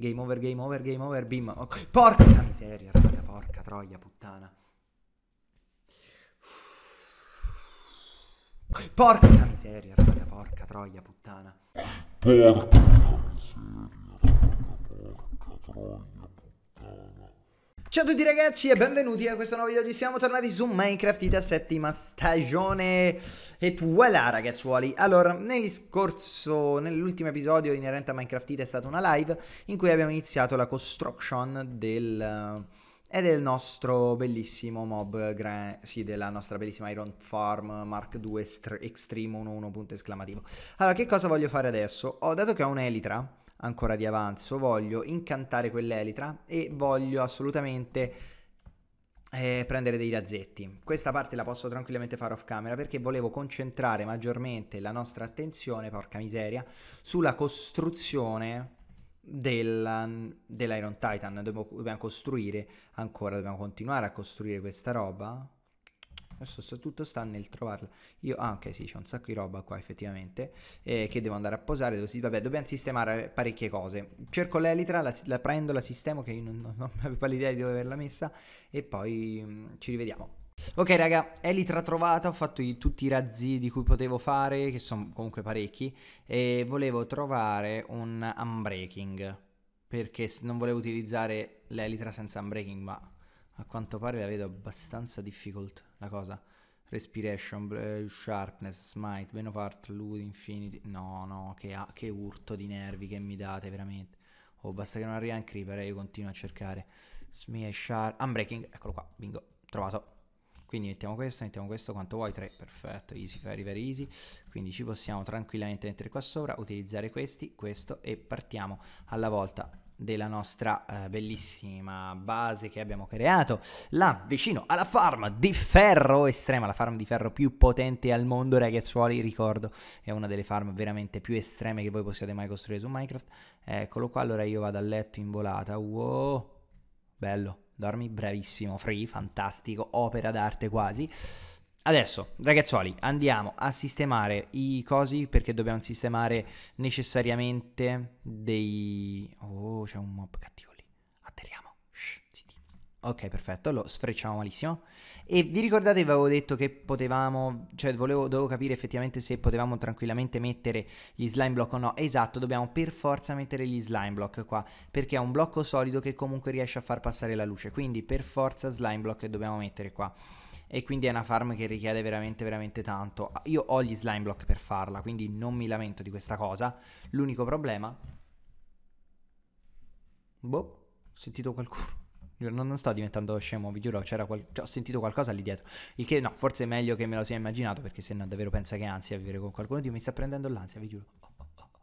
Game over, game over, game over, bim. Oh, porca miseria, raga, porca troia, puttana. Porca miseria, raga, porca troia, puttana. Porca miseria, porca troia, puttana. Ciao a tutti ragazzi e benvenuti a questo nuovo video oggi siamo tornati su Minecraft da settima stagione E voilà ragazzuoli Allora, negli scorso, nell'ultimo episodio inerente a Minecraft è stata una live In cui abbiamo iniziato la construction del... È del nostro bellissimo mob, gra- sì, della nostra bellissima Iron Farm Mark II Extreme 11 punto esclamativo. Allora, che cosa voglio fare adesso? Ho dato che ho un'elitra ancora di avanzo, voglio incantare quell'elitra e voglio assolutamente eh, prendere dei razzetti. Questa parte la posso tranquillamente fare off camera perché volevo concentrare maggiormente la nostra attenzione, porca miseria, sulla costruzione del, dell'Iron Titan. Dobbiamo, dobbiamo, costruire ancora, dobbiamo continuare a costruire questa roba. Adesso tutto sta nel trovarla. Io, ah, ok, sì, c'è un sacco di roba qua effettivamente. Eh, che devo andare a posare. Così, vabbè, dobbiamo sistemare parecchie cose. Cerco l'elitra, la, la prendo, la sistemo, che io non, non, non avevo l'idea di dove averla messa. E poi mh, mm, ci rivediamo. Ok raga, elitra trovata, ho fatto i, tutti i razzi di cui potevo fare, che sono comunque parecchi, e volevo trovare un unbreaking, perché non volevo utilizzare l'elitra senza unbreaking, ma a quanto pare la vedo abbastanza difficult la cosa. Respiration, Sharpness, Smite, Bane of Loot, Infinity, no no, che, che urto di nervi che mi date veramente. Oh, basta che non arrivi un creeper e io continuo a cercare. Smia, Sharp, Unbreaking, eccolo qua, bingo, trovato. Quindi mettiamo questo, mettiamo questo, quanto vuoi? 3, perfetto, easy, very very easy. Quindi ci possiamo tranquillamente mettere qua sopra, utilizzare questi, questo e partiamo alla volta della nostra eh, bellissima base che abbiamo creato là vicino alla farm di ferro estrema, la farm di ferro più potente al mondo ragazzuoli, ricordo, è una delle farm veramente più estreme che voi possiate mai costruire su Minecraft. Eccolo qua, allora io vado a letto in volata, wow, bello dormi bravissimo, free, fantastico, opera d'arte quasi. Adesso, ragazzuoli, andiamo a sistemare i cosi perché dobbiamo sistemare necessariamente dei... Oh, c'è un mob cattivo Ok, perfetto, lo sfrecciamo malissimo. E vi ricordate vi avevo detto che potevamo, cioè volevo, dovevo capire effettivamente se potevamo tranquillamente mettere gli slime block o no. Esatto, dobbiamo per forza mettere gli slime block qua, perché è un blocco solido che comunque riesce a far passare la luce, quindi per forza slime block dobbiamo mettere qua. E quindi è una farm che richiede veramente veramente tanto. Io ho gli slime block per farla, quindi non mi lamento di questa cosa. L'unico problema... Boh, ho sentito qualcuno. Non, sto diventando scemo, vi giuro, qual- cioè, ho sentito qualcosa lì dietro. Il che no, forse è meglio che me lo sia immaginato, perché se no davvero pensa che ansia vivere con qualcuno. Dio mi sta prendendo l'ansia, vi giuro.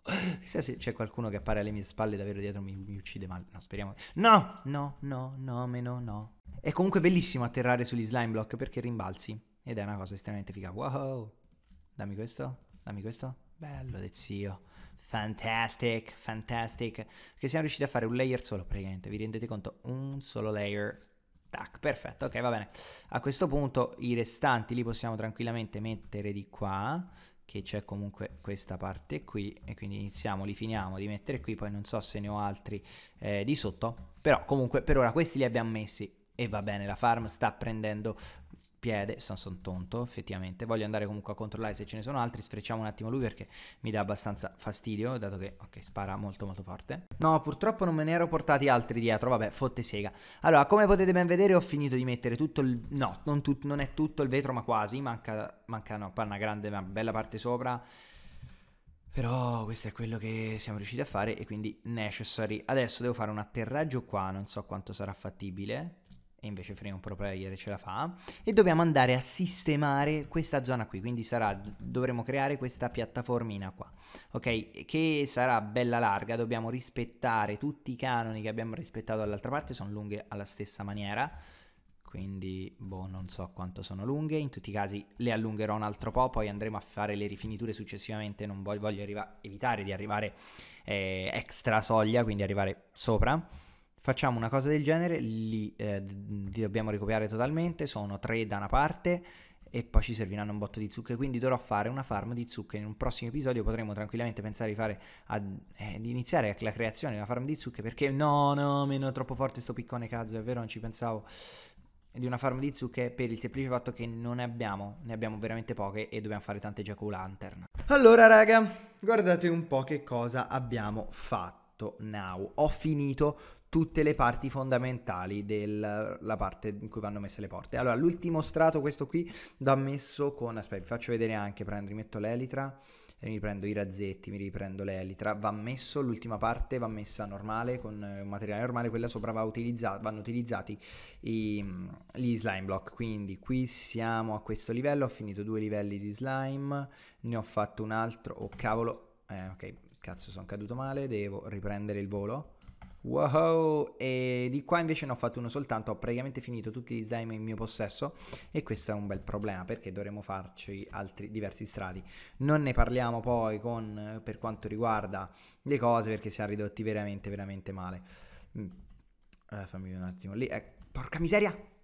Chissà se c'è qualcuno che appare alle mie spalle davvero dietro mi, mi uccide male. No, speriamo. No, no, no, no, meno no. È comunque bellissimo atterrare sugli slime block perché rimbalzi. Ed è una cosa estremamente figa. Wow. Dammi questo, dammi questo. Bello, zio. Fantastic, fantastic. Che siamo riusciti a fare un layer solo praticamente, vi rendete conto? Un solo layer. Tac, perfetto, ok, va bene. A questo punto i restanti li possiamo tranquillamente mettere di qua, che c'è comunque questa parte qui, e quindi iniziamo, li finiamo di mettere qui, poi non so se ne ho altri eh, di sotto, però comunque per ora questi li abbiamo messi e va bene, la farm sta prendendo piede, sono, sono tonto effettivamente, voglio andare comunque a controllare se ce ne sono altri, sfrecciamo un attimo lui perché mi dà abbastanza fastidio, dato che, ok, spara molto molto forte. No, purtroppo non me ne ero portati altri dietro, vabbè, fotte sega. Allora, come potete ben vedere ho finito di mettere tutto il... no, non, tut... non è tutto il vetro ma quasi, manca, manca no, una grande, una bella parte sopra. Però questo è quello che siamo riusciti a fare e quindi necessary. Adesso devo fare un atterraggio qua, non so quanto sarà fattibile e invece Frame Pro Player ce la fa. E dobbiamo andare a sistemare questa zona qui. Quindi sarà dovremo creare questa piattaformina qua. Ok? Che sarà bella larga. Dobbiamo rispettare tutti i canoni che abbiamo rispettato dall'altra parte. Sono lunghe alla stessa maniera. Quindi boh non so quanto sono lunghe. In tutti i casi le allungherò un altro po' poi andremo a fare le rifiniture successivamente. Non voglio, voglio evitare di arrivare eh, extra soglia quindi arrivare sopra Facciamo una cosa del genere, li, eh, li dobbiamo ricopiare totalmente, sono tre da una parte e poi ci serviranno un botto di zucche, quindi dovrò fare una farm di zucche. In un prossimo episodio potremo tranquillamente pensare di fare a, eh, di iniziare la creazione di una farm di zucche perché no, no, meno troppo forte sto piccone cazzo, è vero, non ci pensavo di una farm di zucche per il semplice fatto che non ne abbiamo, ne abbiamo veramente poche e dobbiamo fare tante Jack Lantern. Allora raga, guardate un po' che cosa abbiamo fatto now. Ho finito tutte le parti fondamentali della parte in cui vanno messe le porte. Allora, l'ultimo strato, questo qui, va messo con... Aspetta, vi faccio vedere anche, prendo, rimetto l'elitra, e mi prendo i razzetti, mi riprendo l'elitra, va messo, l'ultima parte va messa normale, con un materiale normale, quella sopra va utilizza- vanno utilizzati i, gli slime block, quindi qui siamo a questo livello, ho finito due livelli di slime, ne ho fatto un altro, oh cavolo, eh ok, cazzo sono caduto male, devo riprendere il volo. Wow! E di qua invece ne ho fatto uno soltanto, ho praticamente finito tutti gli slime in mio possesso e questo è un bel problema perché dovremo farci altri diversi strati. Non ne parliamo poi con, per quanto riguarda le cose perché siamo ridotti veramente veramente male. Mm. Eh, fammi un attimo lì. Eh, porca miseria!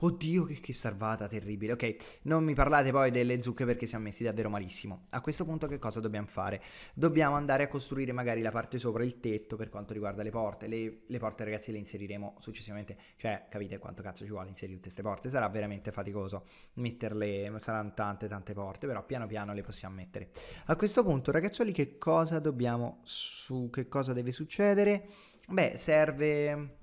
Oddio, che, che, salvata terribile. Ok, non mi parlate poi delle zucche perché siamo messi davvero malissimo. A questo punto che cosa dobbiamo fare? Dobbiamo andare a costruire magari la parte sopra il tetto per quanto riguarda le porte. Le, le porte ragazzi le inseriremo successivamente. Cioè, capite quanto cazzo ci vuole inserire tutte queste porte? Sarà veramente faticoso metterle, saranno tante tante porte, però piano piano le possiamo mettere. A questo punto ragazzuoli che cosa dobbiamo, su che cosa deve succedere? Beh, serve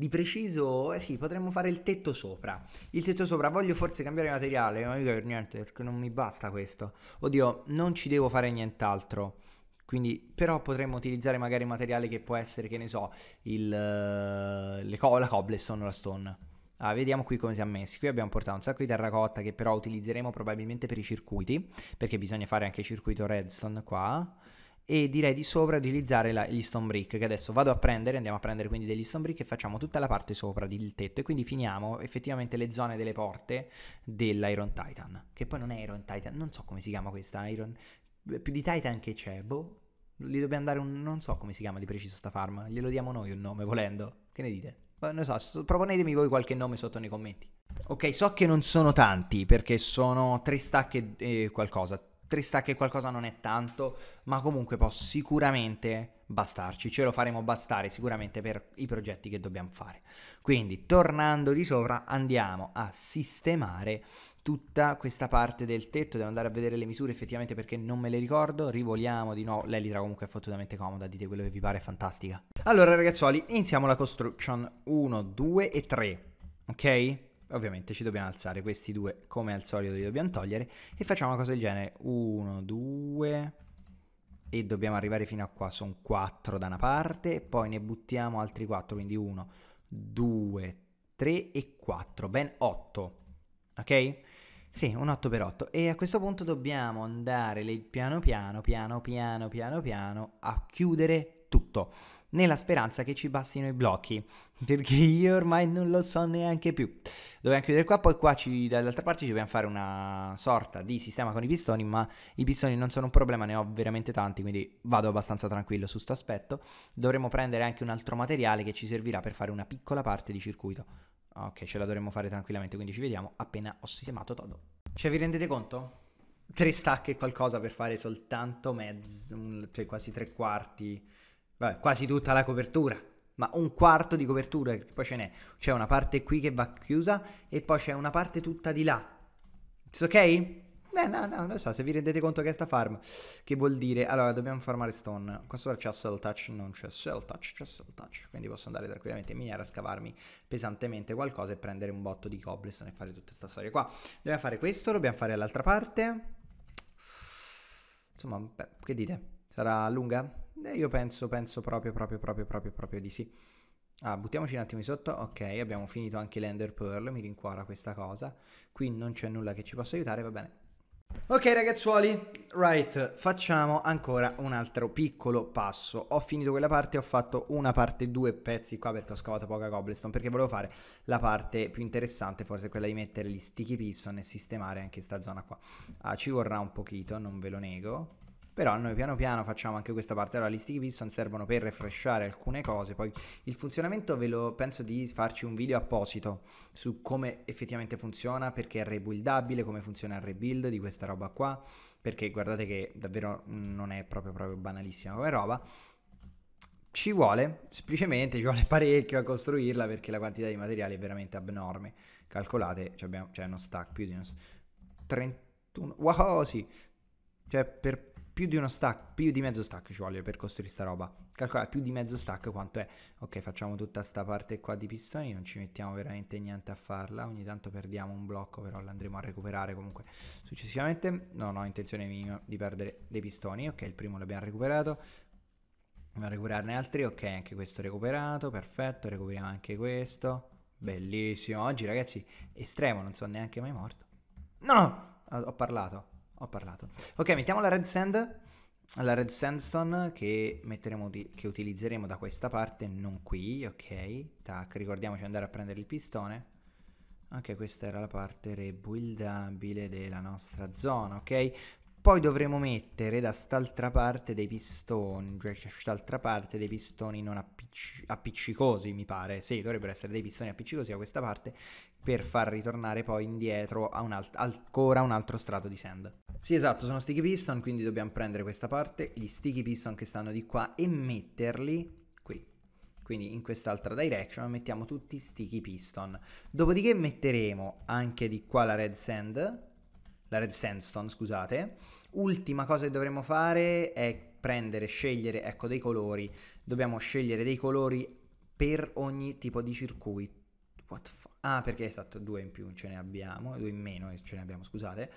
di preciso, eh sì, potremmo fare il tetto sopra. Il tetto sopra, voglio forse cambiare materiale, ma per niente, perché non mi basta questo. Oddio, non ci devo fare nient'altro. Quindi, però potremmo utilizzare magari materiale che può essere, che ne so, il, le co- la cobblestone o la stone. Ah, vediamo qui come siamo messi. Qui abbiamo portato un sacco di terracotta che però utilizzeremo probabilmente per i circuiti, perché bisogna fare anche il circuito redstone qua e direi di sopra utilizzare la, gli stone brick che adesso vado a prendere, andiamo a prendere quindi degli stone brick e facciamo tutta la parte sopra del tetto e quindi finiamo effettivamente le zone delle porte dell'Iron Titan, che poi non è Iron Titan, non so come si chiama questa Iron, più di Titan che c'è, boh, gli dobbiamo dare un, non so come si chiama di preciso sta farm, glielo diamo noi un nome volendo, che ne dite? Non so, proponetemi voi qualche nome sotto nei commenti. Ok, so che non sono tanti perché sono tre stack e qualcosa, 3 stack e qualcosa non è tanto, ma comunque può sicuramente bastarci, ce lo faremo bastare sicuramente per i progetti che dobbiamo fare. Quindi, tornando di sopra, andiamo a sistemare tutta questa parte del tetto, devo andare a vedere le misure effettivamente perché non me le ricordo, rivoliamo di nuovo, l'elitra comunque è fottutamente comoda, dite quello che vi pare, è fantastica. Allora ragazzuoli, iniziamo la construction 1, 2 e 3, ok? Ovviamente ci dobbiamo alzare questi due come al solito li dobbiamo togliere e facciamo una cosa del genere. 1, 2 e dobbiamo arrivare fino a qua, sono 4 da una parte, poi ne buttiamo altri 4, quindi 1, 2, 3 e 4, ben 8, ok? Sì, un 8 per 8 e a questo punto dobbiamo andare piano piano, piano piano, piano piano a chiudere tutto nella speranza che ci bastino i blocchi, perché io ormai non lo so neanche più. Dobbiamo chiudere qua, poi qua ci, dall'altra parte ci dobbiamo fare una sorta di sistema con i pistoni, ma i pistoni non sono un problema, ne ho veramente tanti, quindi vado abbastanza tranquillo su questo aspetto. Dovremo prendere anche un altro materiale che ci servirà per fare una piccola parte di circuito. Ok, ce la dovremo fare tranquillamente, quindi ci vediamo appena ho sistemato tutto. Cioè, vi rendete conto? Tre stack e qualcosa per fare soltanto mezzo, cioè quasi tre quarti Vabbè, quasi tutta la copertura, ma un quarto di copertura, perché poi ce n'è. C'è una parte qui che va chiusa e poi c'è una parte tutta di là. It's ok? Eh, no, no, non so, se vi rendete conto che è sta farm, che vuol dire, allora, dobbiamo farmare stone, qua sopra c'è cell touch, non c'è cell touch, c'è cell touch, quindi posso andare tranquillamente in miniera a scavarmi pesantemente qualcosa e prendere un botto di cobblestone e fare tutta questa storia qua. Dobbiamo fare questo, dobbiamo fare l'altra parte, insomma, beh, che dite? Sarà lunga? Eh, io penso, penso proprio, proprio, proprio, proprio, proprio di sì. Ah, buttiamoci un attimo di sotto. Ok, abbiamo finito anche l'Ender Pearl, mi rincuora questa cosa. Qui non c'è nulla che ci possa aiutare, va bene. Ok ragazzuoli, right, facciamo ancora un altro piccolo passo. Ho finito quella parte, ho fatto una parte, due pezzi qua perché ho scavato poca cobblestone, perché volevo fare la parte più interessante, forse quella di mettere gli sticky piston e sistemare anche questa zona qua. Ah, ci vorrà un pochino, non ve lo nego, però noi piano piano facciamo anche questa parte. Allora, gli sticky piston servono per refreshare alcune cose, poi il funzionamento ve lo penso di farci un video apposito su come effettivamente funziona, perché è rebuildabile, come funziona il rebuild di questa roba qua, perché guardate che davvero non è proprio, proprio banalissima come roba ci vuole, semplicemente ci vuole parecchio a costruirla perché la quantità di materiali è veramente abnorme. Calcolate, abbiamo, cioè uno stack più di uno 31, wow sì, cioè per più di uno stack, più di mezzo stack ci vuole per costruire sta roba. Calcolate più di mezzo stack quanto è. Ok, facciamo tutta sta parte qua di pistoni, non ci mettiamo veramente niente a farla. Ogni tanto perdiamo un blocco, però l'andremo a recuperare comunque successivamente. Non ho intenzione minima di perdere dei pistoni. Ok, il primo l'abbiamo recuperato. Andiamo a recuperarne altri. Ok, anche questo recuperato. Perfetto, recuperiamo anche questo. Bellissimo. Oggi ragazzi, estremo, non sono neanche mai morto. No! Ho parlato, ho parlato. Ok, mettiamo la red sand. La red sandstone che, di, che utilizzeremo da questa parte, non qui, ok. Tac, ricordiamoci di andare a prendere il pistone. Anche questa era la parte rebuildabile della nostra zona, ok? Poi dovremo mettere da st'altra parte dei pistoni, cioè quest'altra parte dei pistoni non appicc- appiccicosi, mi pare. Sì, dovrebbero essere dei pistoni appiccicosi da questa parte per far ritornare poi indietro un alt- ancora un altro strato di sand. Sì, esatto, sono sticky piston, quindi dobbiamo prendere questa parte, gli sticky piston che stanno di qua e metterli qui. Quindi in quest'altra direction mettiamo tutti sticky piston. Dopodiché metteremo anche di qua la red sand la red sandstone, scusate. Ultima cosa che dovremmo fare è prendere, scegliere, ecco, dei colori. Dobbiamo scegliere dei colori per ogni tipo di circuito. ah, perché esatto, due in più ce ne abbiamo, due in meno ce ne abbiamo, scusate.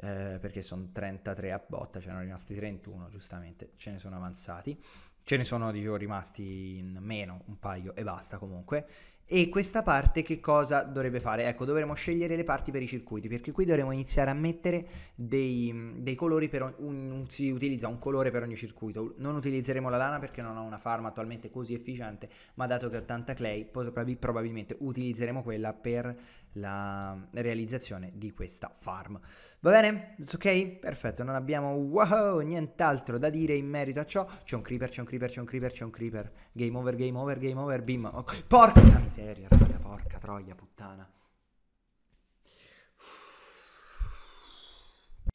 Eh, perché sono 33 a botta, ce ne sono rimasti 31, giustamente, ce ne sono avanzati. Ce ne sono, dicevo, rimasti in meno, un paio e basta comunque. E questa parte che cosa dovrebbe fare? Ecco, dovremo scegliere le parti per i circuiti, perché qui dovremo iniziare a mettere dei, dei colori per ogni, si utilizza un colore per ogni circuito. Non utilizzeremo la lana perché non ho una farm attualmente così efficiente, ma dato che ho tanta clay, probabilmente utilizzeremo quella per la realizzazione di questa farm. Va bene? It's ok? Perfetto, non abbiamo wow, nient'altro da dire in merito a ciò. C'è un creeper, c'è un creeper, c'è un creeper, c'è un creeper. Game over, game over, game over, bim. Oh, porca miseria, raga, porca troia, puttana.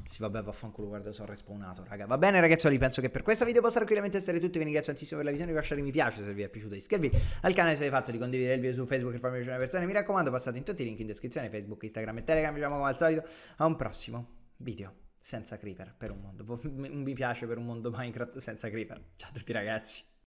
Sì, vabbè, vaffanculo, guarda, sono respawnato, raga. Va bene, ragazzi, penso che per questo video possa tranquillamente essere tutto. Vi ringrazio tantissimo per la visione, di lasciare mi piace se vi è piaciuto, iscrivervi al canale se avete fatto, di condividere il video su Facebook per farmi piacere le persone. Mi raccomando, passate in tutti i link in descrizione, Facebook, Instagram e Telegram. Ci vediamo come al solito a un prossimo video senza creeper per un mondo. Un mi piace per un mondo Minecraft senza creeper. Ciao a tutti, ragazzi.